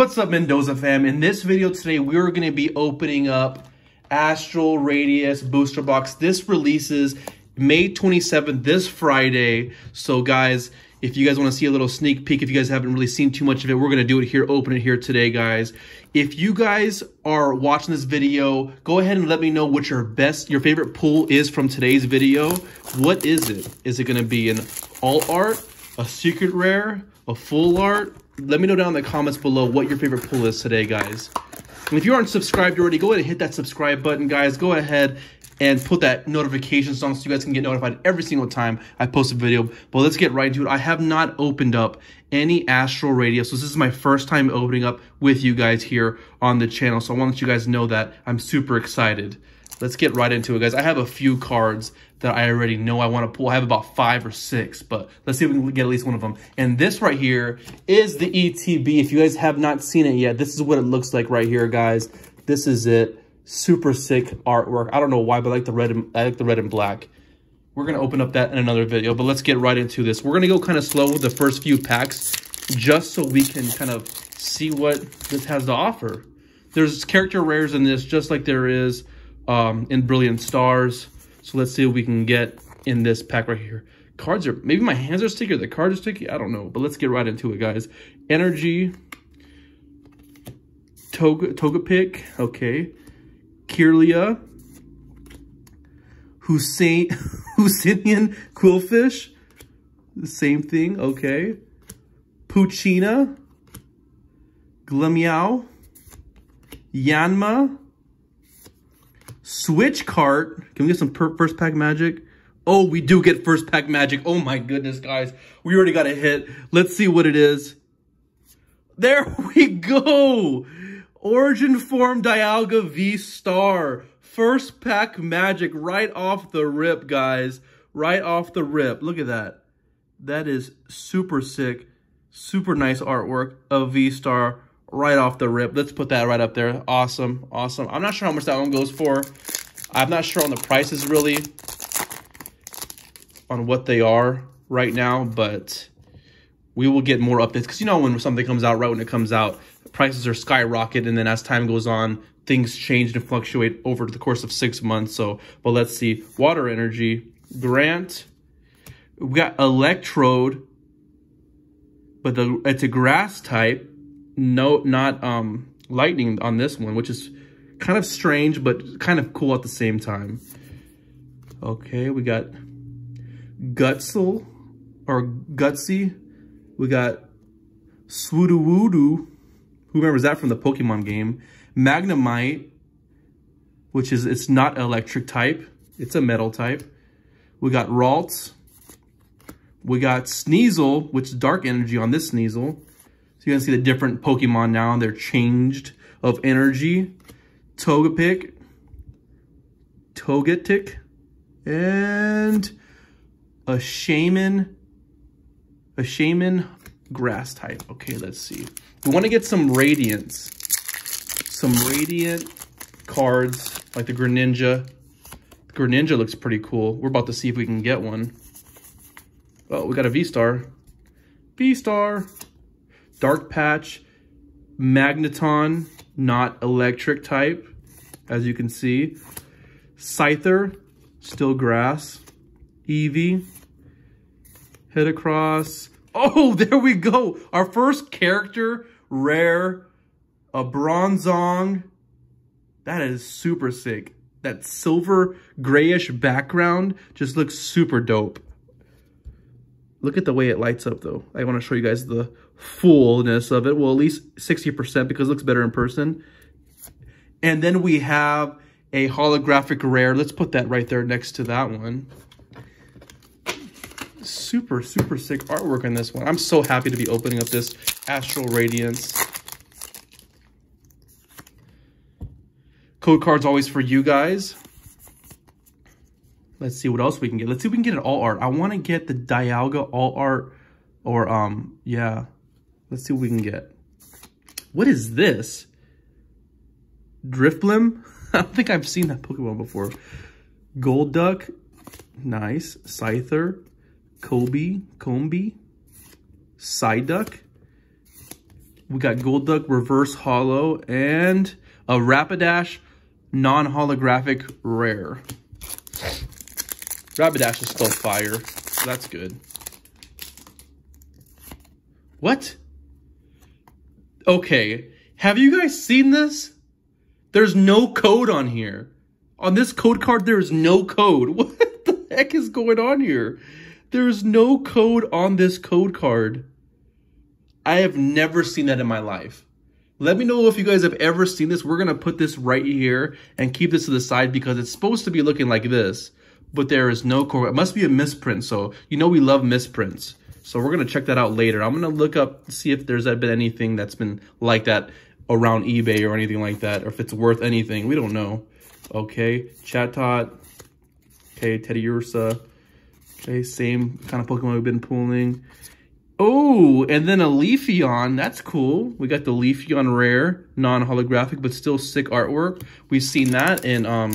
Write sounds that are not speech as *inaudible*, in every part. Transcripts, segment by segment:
What's up, Mendoza fam? In this video today, we're going to be opening up Astral Radiance Booster Box. This releases May 27th, this Friday. So guys, if you guys want to see a little sneak peek, if you guys haven't really seen too much of it, we're going to do it here, open it here today, guys. If you guys are watching this video, go ahead and let me know what your best, your favorite pull is from today's video. What is it? Is it going to be an all art, a secret rare, a full art? Let me know down in the comments below what your favorite pull is today, guys. And if you aren't subscribed already, go ahead and hit that subscribe button, guys. Go ahead and put that notifications on so you guys can get notified every single time I post a video. But let's get right into it. I have not opened up any Astral Radiance, so this is my first time opening up with you guys here on the channel. So I want to you guys know that I'm super excited. Let's get right into it, guys. I have a few cards that I already know I want to pull. I have about five or six, but let's see if we can get at least one of them. And this right here is the ETB. If you guys have not seen it yet, this is what it looks like right here, guys. This is it super sick artwork. I don't know why, but I like the red and, I like the red and black. We're going to open up that in another video, but let's get right into this. We're going to go kind of slow with the first few packs just so we can kind of see what this has to offer. There's character rares in this just like there is um, in Brilliant Stars. So let's see what we can get in this pack right here. Cards are, maybe my hands are sticky or the cards are sticky. I don't know, but let's get right into it, guys. Energy, Toga, Togepi, okay. Kirlia, Hussein, *laughs* Hisuian Qwilfish, the same thing, okay. Poochyena, Glameow, Yanma, Switch Cart. Can we get some first pack magic? Oh, we do get first pack magic. Oh my goodness, guys. We already got a hit. Let's see what it is. There *laughs* we go. Origin Form Dialga V-Star. First pack magic right off the rip, guys. Right off the rip. Look at that. That is super sick. Super nice artwork of V-Star right off the rip. Let's put that right up there. Awesome. Awesome. I'm not sure how much that one goes for. I'm not sure on the prices really on what they are right now, but we will get more updates because you know when something comes out right when it comes out prices are skyrocket and then as time goes on things change and fluctuate over the course of six months so but let's see water energy grant we got electrode but the it's a grass type no not um lightning on this one which is kind of strange but kind of cool at the same time okay we got gutsel or gutsy we got Swoodoo who remembers that from the Pokemon game? Magnemite, which is, it's not electric type. It's a metal type. We got Ralts. We got Sneasel, which is dark energy on this Sneasel. So you can see the different Pokemon now. They're changed of energy. Togepi. Togetic. And a Shaman, A Shaman grass type. Okay, let's see. We want to get some Radiance. Some Radiant cards, like the Greninja. The Greninja looks pretty cool. We're about to see if we can get one. Oh, we got a V-Star. V-Star. Dark Patch. Magneton, not electric type, as you can see. Scyther, still grass. Eevee. hit Heracross. Oh, *laughs* there we go. Our first character, rare, a Bronzong. That is super sick. That silver grayish background just looks super dope. Look at the way it lights up though. I want to show you guys the fullness of it. Well, at least 60% because it looks better in person. And then we have a holographic rare. Let's put that right there next to that one super, super sick artwork on this one. I'm so happy to be opening up this Astral Radiance. Code cards always for you guys. Let's see what else we can get. Let's see if we can get an all art. I want to get the Dialga all art or, um, yeah. Let's see what we can get. What is this? Drifblim? *laughs* I don't think I've seen that Pokemon before. Golduck. Nice. Scyther. Kobe, Combee, Psyduck, We got Golduck Reverse Holo and a Rapidash non-holographic rare. Rapidash is still fire, so that's good. What? Okay, have you guys seen this? There's no code on here. On this code card, there is no code. *laughs* What the heck is going on here? There is no code on this code card. I have never seen that in my life. Let me know if you guys have ever seen this. We're going to put this right here and keep this to the side because it's supposed to be looking like this, but there is no code. It must be a misprint. So, you know, we love misprints. So we're going to check that out later. I'm going to look up, see if there's been anything that's been like that around eBay or anything like that, or if it's worth anything. We don't know. Okay, Chatot. Okay, Teddiursa. Okay, same kind of Pokemon we've been pulling. Oh, and then a Leafeon. That's cool. We got the Leafeon rare, non-holographic, but still sick artwork. We've seen that in um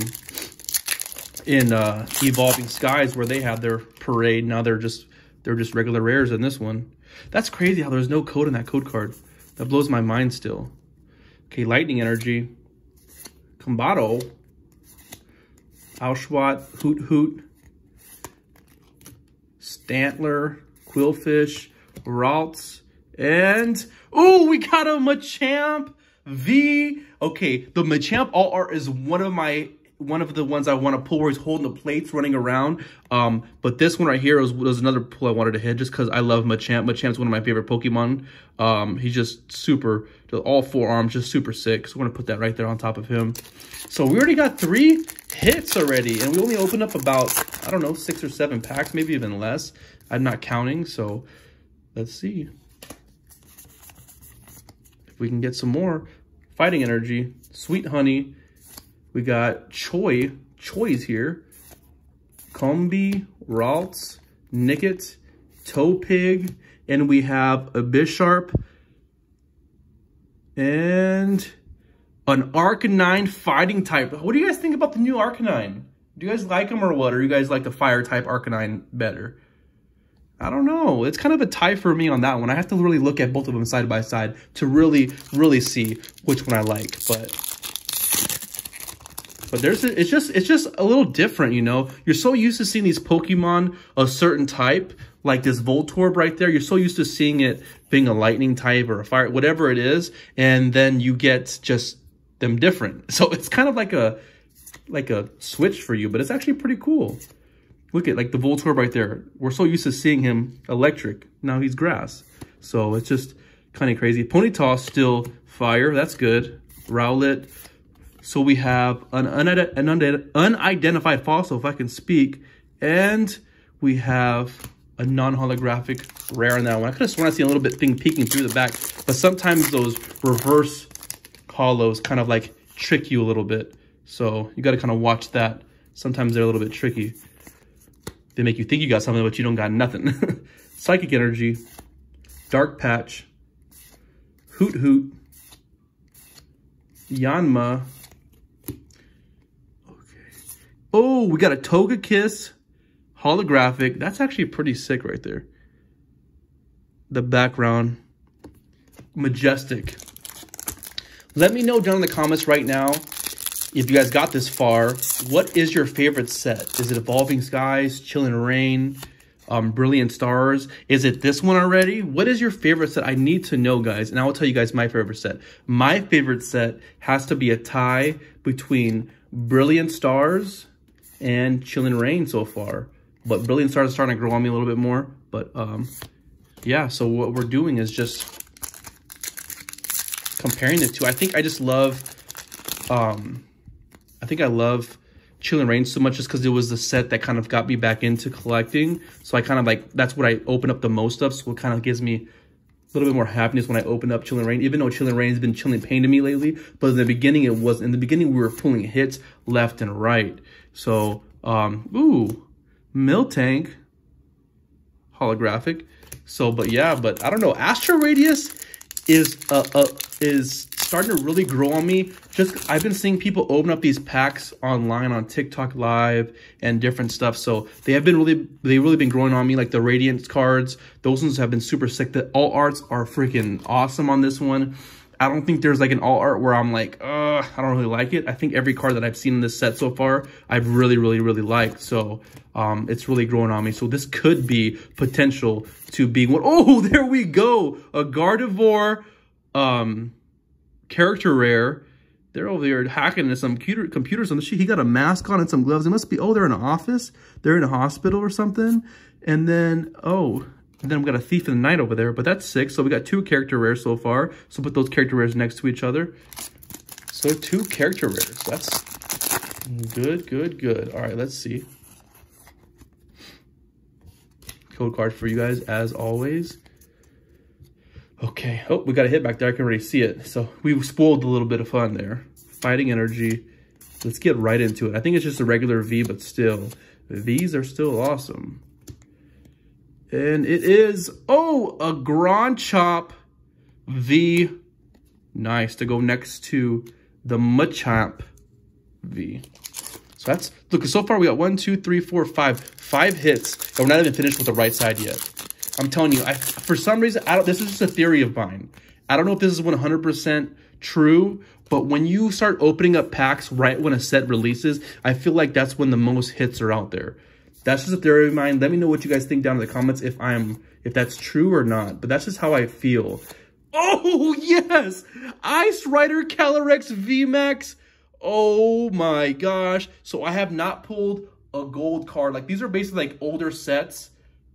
in uh, Evolving Skies where they had their parade. Now they're just they're just regular rares in this one. That's crazy how there's no code in that code card. That blows my mind still. Okay, Lightning Energy. Combato. Aushwat, Hoothoot. Stantler, Qwilfish, Ralts, and... Oh, we got a Machamp V. Okay, the Machamp All Art is one of my one of the ones I want to pull where he's holding the plates running around. Um, but this one right here was, was another pull I wanted to hit just because I love Machamp. Machamp's one of my favorite Pokemon. Um, he's just super, all four arms, just super sick. So we're going to put that right there on top of him. So we already got three hits already. And we only opened up about, I don't know, six or seven packs, maybe even less. I'm not counting. So let's see. If we can get some more fighting energy, sweet honey, we got Choi, Choi's here. Combee, Ralts, Nickit, Topig, and we have a Bisharp and an Arcanine fighting type. What do you guys think about the new Arcanine? Do you guys like them or what? Or you guys like the fire type Arcanine better? I don't know. It's kind of a tie for me on that one. I have to really look at both of them side by side to really, really see which one I like. But but there's a, it's just it's just a little different, you know. You're so used to seeing these Pokemon a certain type, like this Voltorb right there. You're so used to seeing it being a lightning type or a fire, whatever it is, and then you get just them different. *laughs* So it's kind of like a like a switch for you, but it's actually pretty cool. Look at like the Voltorb right there. We're so used to seeing him electric. Now he's grass. So it's just kind of crazy. Ponyta still fire. That's good. Rowlet, so we have an, an unidentified fossil, if I can speak, and we have a non-holographic rare on that one. I could have sworn I see a little bit thing peeking through the back, but sometimes those reverse holos kind of like trick you a little bit. So you got to kind of watch that. Sometimes they're a little bit tricky. They make you think you got something, but you don't got nothing. *laughs* Psychic Energy, Dark Patch, Hoothoot, Yanma, Oh, we got a Togekiss holographic. That's actually pretty sick right there. The background. Majestic. Let me know down in the comments right now if you guys got this far. What is your favorite set? Is it Evolving Skies, Chilling Reign, um, Brilliant Stars? Is it this one already? What is your favorite set? I need to know, guys, and I will tell you guys my favorite set. My favorite set has to be a tie between Brilliant Stars and Chilling Reign so far. But Brilliant Stars starting to grow on me a little bit more. But um, yeah, so what we're doing is just comparing the two. I think I just love, um, I think I love Chilling Reign so much just because it was the set that kind of got me back into collecting. So I kind of like, that's what I open up the most of. So it kind of gives me little bit more happiness when I open up Chilling Reign, even though Chilling Reign has been chilling pain to me lately. But in the beginning, it was, in the beginning, we were pulling hits left and right. So, um, ooh, Miltank, holographic. So, but yeah, but I don't know. Astral Radiance is uh, uh is starting to really grow on me. Just I've been seeing people open up these packs online on TikTok Live and different stuff. So they have been really they really been growing on me. Like the Radiance cards, those ones have been super sick. The all arts are freaking awesome on this one. I don't think there's like an all art where I'm like, uh, I don't really like it. I think every card that I've seen in this set so far, I've really, really, really liked. So um, it's really growing on me. So this could be potential to be one. *laughs* Oh, there we go. A Gardevoir um, character rare. They're over there hacking into some computer, computers on the sheet. He got a mask on and some gloves. It must be, oh, they're in an office. They're in a hospital or something. And then, oh, and then we've got a Thief in the Night over there, but that's six. So we got two character rares so far. So put those character rares next to each other. So two character rares. That's good, good, good. All right, let's see. Code card for you guys, as always. Okay. Oh, we got a hit back there. I can already see it. So we spoiled a little bit of fun there. Fighting energy. Let's get right into it. I think it's just a regular V, but still. These are still awesome. And it is, oh, a Garchomp V. Nice to go next to the Machamp V. So that's, look, so far we got one, two, three, four, five, five hits, and we're not even finished with the right side yet. I'm telling you, I, for some reason, I don't, this is just a theory of mine. I don't know if this is 100% true, but when you start opening up packs right when a set releases, I feel like that's when the most hits are out there. That's just a theory of mine. Let me know what you guys think down in the comments if I'm if that's true or not. But that's just how I feel. Oh, *laughs* yes! Ice Rider Calyrex VMAX. Oh my gosh. So I have not pulled a gold card. Like these are basically like older sets,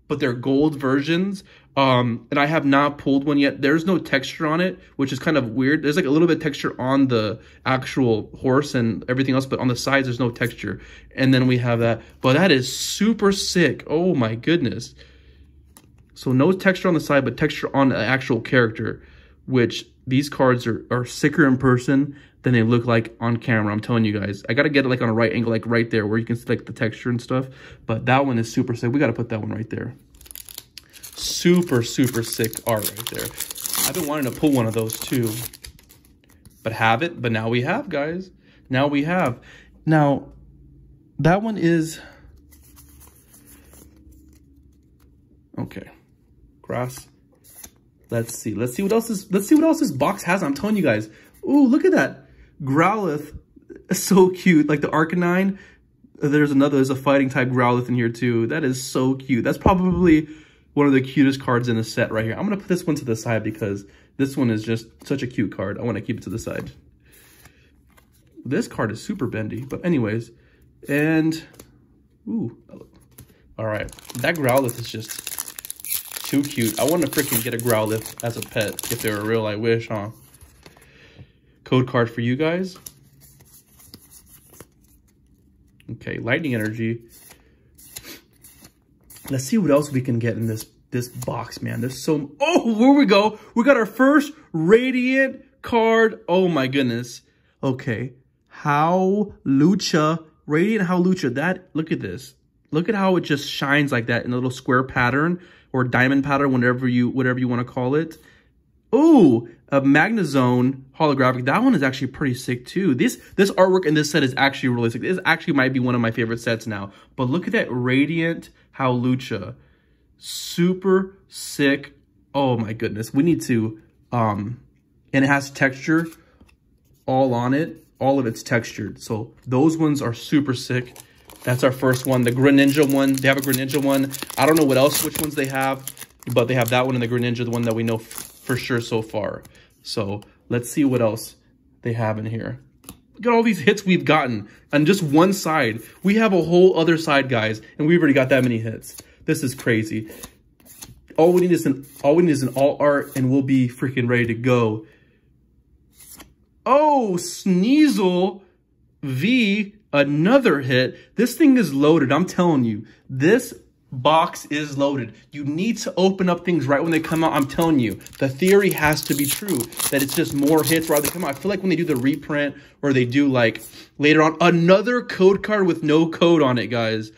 but they're gold versions. Um, and I have not pulled one yet. There's no texture on it, which is kind of weird. There's like a little bit of texture on the actual horse and everything else, but on the sides, there's no texture. And then we have that. But that is super sick. Oh my goodness. So no texture on the side, but texture on the actual character, which these cards are, are sicker in person than they look like on camera. I'm telling you guys. I got to get it like on a right angle, like right there where you can see like the texture and stuff. But that one is super sick. We got to put that one right there. Super, super sick art right there. I've been wanting to pull one of those too. But have it. But now we have, guys. Now we have. Now, that one is... Okay. Grass. Let's see. Let's see what else is. Let's see what else this box has. I'm telling you guys. Ooh, look at that. Growlithe. So cute. Like the Arcanine. There's another, there's a fighting type Growlithe in here too. That is so cute. That's probably one of the cutest cards in the set right here. I'm going to put this one to the side because this one is just such a cute card. I want to keep it to the side. This card is super bendy, but anyways. And, ooh, all right. That Growlithe is just too cute. I want to freaking get a Growlithe as a pet if they were real, I wish, huh? Code card for you guys. Okay, Lightning Energy. Let's see what else we can get in this this box, man. There's so... Oh, here we go. We got our first Radiant card. Oh, my goodness. Okay. How Lucha. Radiant Hawlucha. That, look at this. Look at how it just shines like that in a little square pattern or diamond pattern, whatever you whatever you want to call it. Oh, a Magnezone holographic. That one is actually pretty sick too. This this artwork in this set is actually really sick. This actually might be one of my favorite sets now. But look at that Radiant Hawlucha. Super sick. Oh my goodness. We need to, um, and it has texture all on it. All of it's textured. So those ones are super sick. That's our first one. The Greninja one. They have a Greninja one. I don't know what else, which ones they have, but they have that one and the Greninja, the one that we know for sure so far. So let's see what else they have in here. Look at all these hits we've gotten on just one side. We have a whole other side, guys, and we've already got that many hits. This is crazy. All we need is an all we need is an all art, and we'll be freaking ready to go. Oh, Sneasel V, another hit. This thing is loaded. I'm telling you, this box is loaded. You need to open up things right when they come out. I'm telling you, the theory has to be true that it's just more hits rather than come out. I feel like when they do the reprint or they do like later on another code card with no code on it, guys.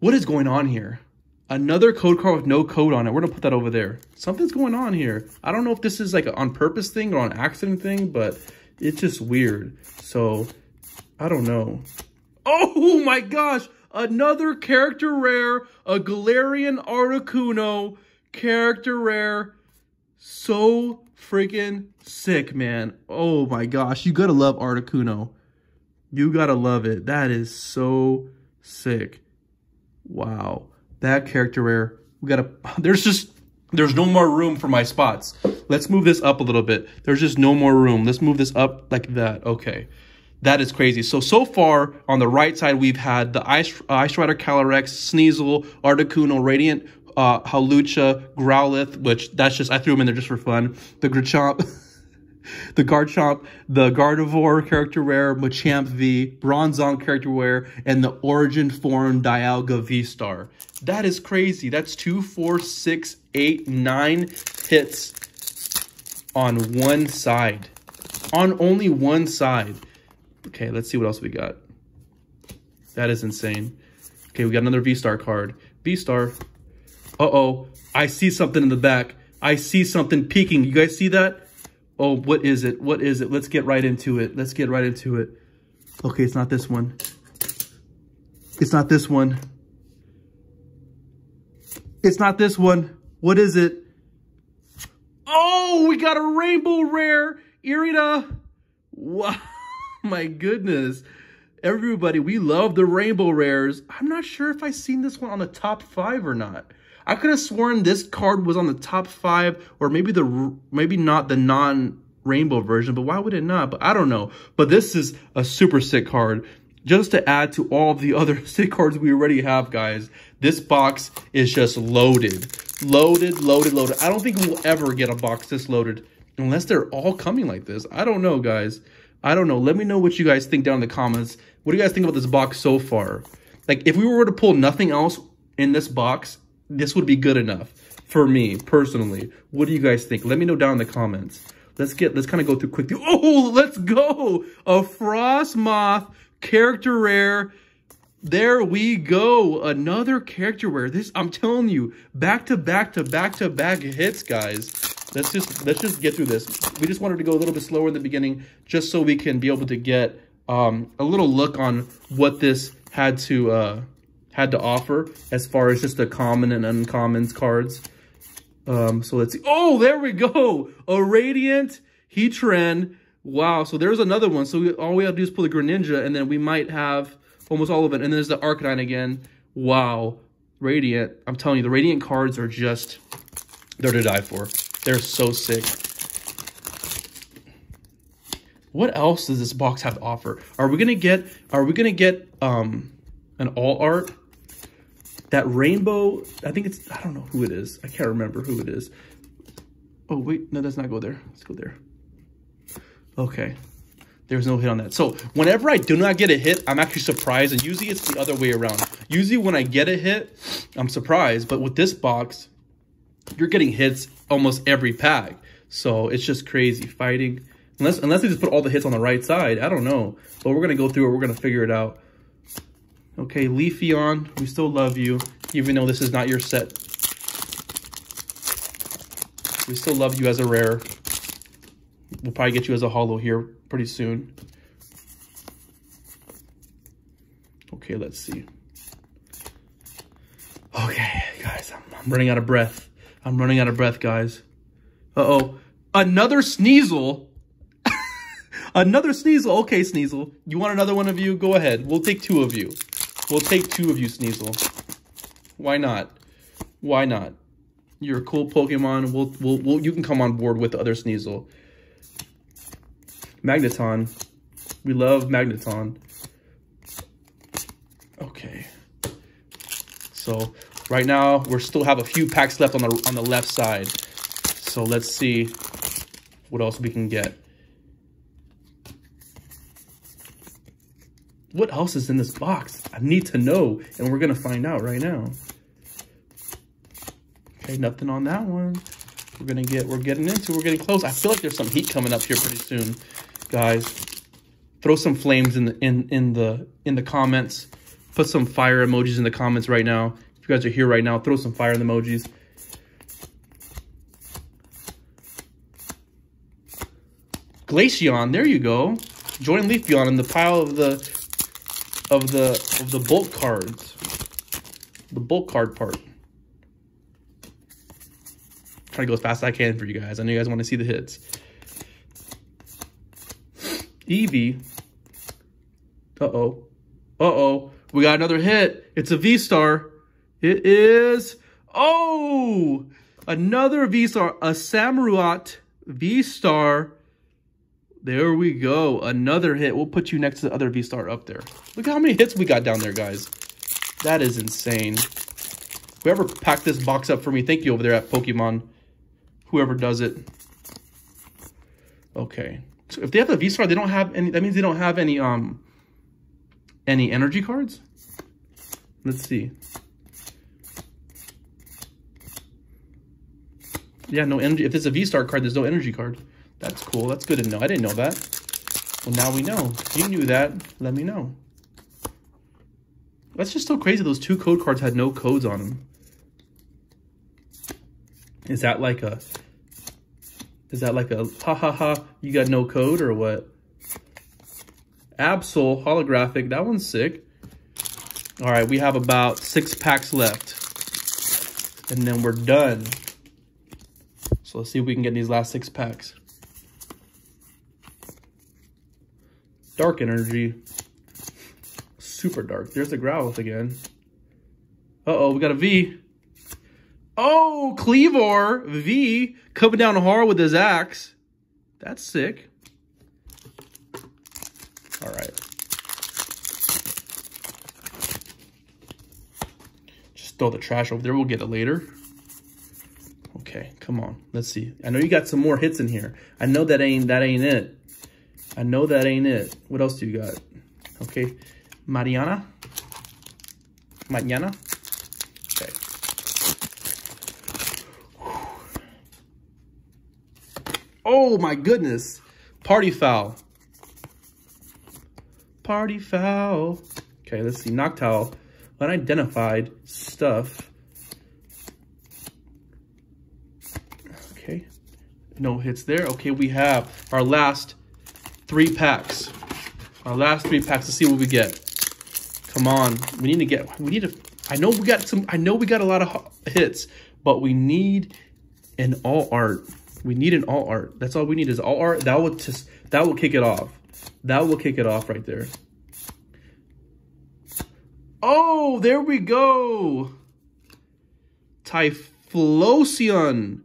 What is going on here? Another code card with no code on it. We're gonna put that over there. Something's going on here. I don't know if this is like an on purpose thing or an accident thing, but it's just weird. So I don't know. Oh my gosh! Another character rare, a Galarian Articuno character rare. So freaking sick, man. Oh my gosh, you gotta love Articuno. You gotta love it. That is so sick. Wow. That character rare. We gotta, *laughs* there's just, there's no more room for my spots. Let's move this up a little bit. There's just no more room. Let's move this up like that. Okay. That is crazy. So, so far on the right side, we've had the Ice, uh, Ice Rider Calyrex, Sneasel, Articuno, Radiant, uh, Hawlucha, Growlithe, which that's just, I threw them in there just for fun. The Garchomp. *laughs* the Garchomp, the Gardevoir character rare, Machamp V, Bronzong character rare, and the Origin Form Dialga V-Star. That is crazy. That's two, four, six, eight, nine hits on one side. On only one side. Okay, let's see what else we got. That is insane. Okay, we got another V-Star card. V-Star. Uh-oh. I see something in the back. I see something peeking. You guys see that? Oh, what is it? What is it? Let's get right into it. Let's get right into it. Okay, it's not this one. It's not this one. It's not this one. What is it? Oh, we got a rainbow rare. Irida. Wow. *laughs* My goodness. Everybody, we love the rainbow rares. I'm not sure if I seen this one on the top five or not. I could have sworn this card was on the top five, or maybe the maybe not the non-rainbow version, but why would it not? But I don't know. But this is a super sick card. Just to add to all the *laughs* other sick cards we already have, guys, this box is just loaded. Loaded, loaded, loaded. I don't think we'll ever get a box this loaded unless they're all coming like this. I don't know, guys. I don't know. Let me know what you guys think down in the comments. What do you guys think about this box so far? Like, if we were to pull nothing else in this box, this would be good enough for me personally. What do you guys think? Let me know down in the comments. Let's get, let's kind of go through quickly. Oh, *laughs* let's go. A Frosmoth character rare. There we go. Another character rare. This, I'm telling you, back to back to back to back hits, guys. Let's just, let's just get through this. We just wanted to go a little bit slower in the beginning just so we can be able to get um, a little look on what this had to, uh, had to offer as far as just the common and uncommons cards. Um, so let's see. Oh, there we go. A Radiant Heatran. Wow. So there's another one. So we, all we have to do is pull the Greninja and then we might have almost all of it. And then there's the Arcanine again. Wow. Radiant. I'm telling you, the Radiant cards are just, they're to die for. They're so sick. What else does this box have to offer? Are we to get, are we to get, um, an all art that rainbow, I think it's, I don't know who it is. I can't remember who it is. Oh, wait, no, let's not go there. Let's go there. Okay. There's no hit on that. So whenever I do not get a hit, I'm actually surprised. And usually it's the other way around. Usually when I get a hit, I'm surprised. But with this box, you're getting hits almost every pack. So it's just crazy fighting. Unless, unless they just put all the hits on the right side. I don't know. But we're going to go through it. We're going to figure it out. Okay, Leafeon, we still love you, even though this is not your set. We still love you as a rare. We'll probably get you as a hollow here pretty soon. Okay, let's see. Okay, guys, I'm, I'm running out of breath. I'm running out of breath, guys. Uh-oh. Another Sneasel. *laughs* another Sneasel. Okay, Sneasel. You want another one of you? Go ahead. We'll take two of you. We'll take two of you, Sneasel. Why not? Why not? You're a cool Pokemon. We'll, we'll, we'll, you can come on board with the other Sneasel. Magneton. We love Magneton. Okay. So right now we still have a few packs left on the on the left side. So let's see what else we can get. What else is in this box? I need to know, and we're going to find out right now. Okay, nothing on that one. We're going to get, we're getting into, we're getting close. I feel like there's some heat coming up here pretty soon, guys. Throw some flames in the, in, in the, in the comments. Put some fire emojis in the comments right now. You guys are here right now, throw some fire in the emojis. Glaceon, there you go. Join Leafeon in the pile of the of the of the bulk cards. The bulk card part. Try to go as fast as I can for you guys. I know you guys want to see the hits. Eevee. Uh-oh. Uh-oh. We got another hit. It's a V-Star. It is... Oh! Another V-Star. A Samurott V-Star. There we go. Another hit. We'll put you next to the other V-Star up there. Look how many hits we got down there, guys. That is insane. Whoever packed this box up for me, thank you over there at Pokemon. Whoever does it. Okay. So if they have a V-Star, they don't have any, that means they don't have any, um, any energy cards? Let's see. Yeah, no energy. If it's a V-Star card, there's no energy card. That's cool. That's good to know. I didn't know that. Well, now we know. If you knew that, let me know. That's just so crazy. Those two code cards had no codes on them. Is that like a is that like a ha ha ha, you got no code or what? Absol holographic, that one's sick. All right, we have about six packs left. And then we're done. So let's see if we can get these last six packs. Dark energy. Super dark. There's the Growlithe again. Uh-oh, we got a V. Oh, Kleavor V coming down hard with his axe. That's sick. All right. Just throw the trash over there. We'll get it later. Come on. Let's see. I know you got some more hits in here. I know that ain't that ain't it. I know that ain't it. What else do you got? Okay. Mariana. Mañana. Okay. Oh my goodness. Party foul. Party foul. Okay, let's see. Noctowl. Unidentified stuff. Okay. No hits there. Okay, we have our last three packs. Our last three packs. Let's see what we get. Come on. We need to get, we need to, I know we got some, I know we got a lot of hits, but we need an all art. We need an all art. That's all we need is all art. That will just that will kick it off. That will kick it off right there. Oh, there we go. Typhlosion.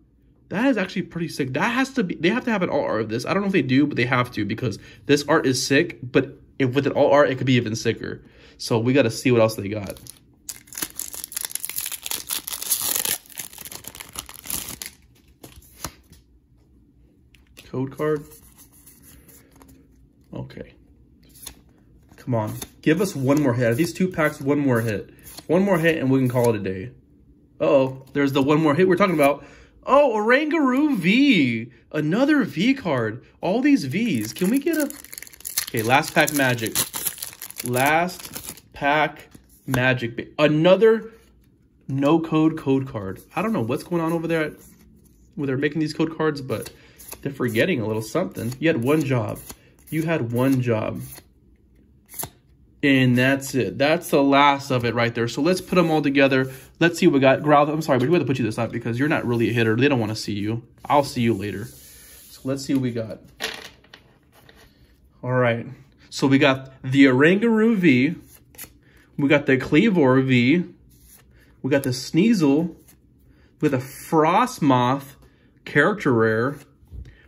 That is actually pretty sick. That has to be, they have to have an all art of this. I don't know if they do, but they have to because this art is sick, but if with an all art, it could be even sicker. So we got to see what else they got. Code card. Okay. Come on. Give us one more hit. these two packs, one more hit. One more hit and we can call it a day. Uh oh There's the one more hit we're talking about. Oh, Oranguru V. Another V card. All these Vs. Can we get a... Okay, last pack magic. Last pack magic. Another no code code card. I don't know what's going on over there where they're making these code cards, but they're forgetting a little something. You had one job. You had one job. And that's it. That's the last of it right there. So let's put them all together. Let's see what we got. Growl, I'm sorry, but we have to put you this up because you're not really a hitter. They don't want to see you. I'll see you later. So let's see what we got. All right. So we got the Oranguru V. We got the Kleavor V. We got the Sneasel with a Frosmoth character rare.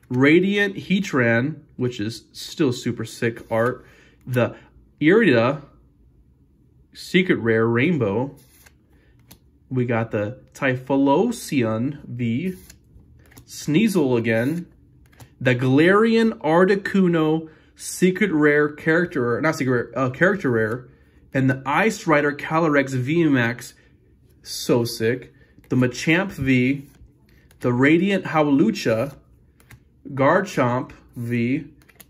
Radiant Heatran, which is still super sick art. The Irida Secret Rare Rainbow. We got the Typhlosion V. Sneasel again. The Galarian Articuno Secret Rare Character, not Secret Rare, uh, Character Rare. And the Ice Rider Calyrex VMAX. So sick. The Machamp V. The Radiant Hawlucha Garchomp V,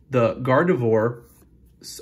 the Gardevoir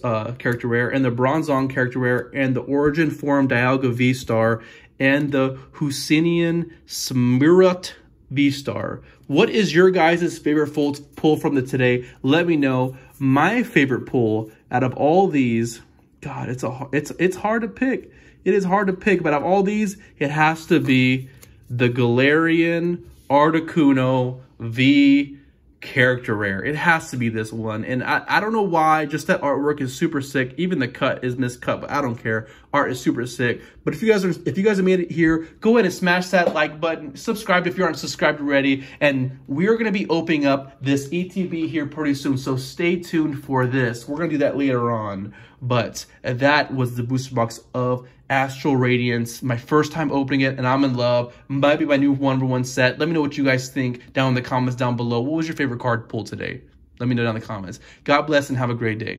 uh, character rare, and the Bronzong character rare, and the Origin Form Dialga V-Star, and the Hisuian Samurott V-Star. What is your guys' favorite pull from the today? Let me know. My favorite pull out of all these, God, it's a it's it's hard to pick. It is hard to pick, but of all these, it has to be the Galarian Articuno V character rare. It has to be this one. And I, I don't know why, just that artwork is super sick. Even the cut is miscut, but I don't care. Art is super sick. But if you guys are if you guys have made it here, go ahead and smash that like button. Subscribe if you aren't subscribed already. And we're gonna be opening up this ETB here pretty soon. So stay tuned for this. We're gonna do that later on. But that was the booster box of Astral Radiance. My first time opening it, and I'm in love. Might be my new number one set. Let me know what you guys think down in the comments down below. What was your favorite card pull today? Let me know down in the comments. God bless and have a great day.